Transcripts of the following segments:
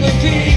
chi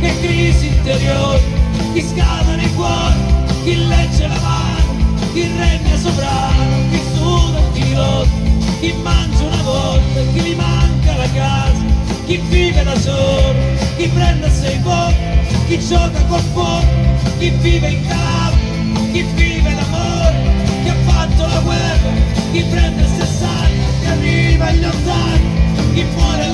Che crisi interiore Chi scava nei cuori Chi legge la mano Chi regna sovrano Chi suda chi lotta Chi mangia una volta Chi gli manca la casa Chi vive da solo Chi prende a sei pochi Chi gioca col fuoco Chi vive in campo Chi vive l'amore Chi ha fatto la guerra Chi prende il 60 Chi arriva agli 80 Chi muore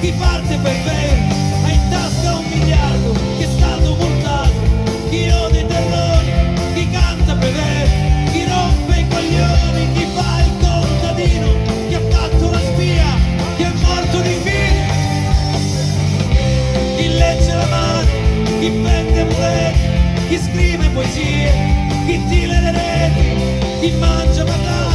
chi parte per bene ha in tasca un miliardo, che è stato multato, chi ode i terrori, chi canta per bene, chi rompe i coglioni, chi fa il contadino, chi ha fatto la spia, chi è morto di fine, chi legge la mano, chi vende muletti, chi scrive poesie, chi tira le reti, chi mangia patate.